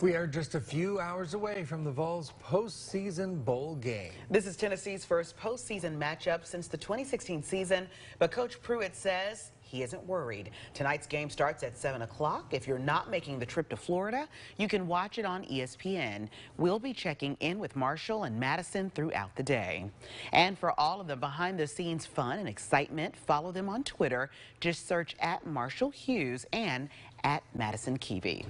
We are just a few hours away from the Vols postseason bowl game. This is Tennessee's first postseason matchup since the 2016 season, but Coach Pruitt says he isn't worried. Tonight's game starts at 7 o'clock. If you're not making the trip to Florida, you can watch it on ESPN. We'll be checking in with Marshall and Madison throughout the day. And for all of the behind-the-scenes fun and excitement, follow them on Twitter. Just search at Marshall Hughes and at Madison Keevy.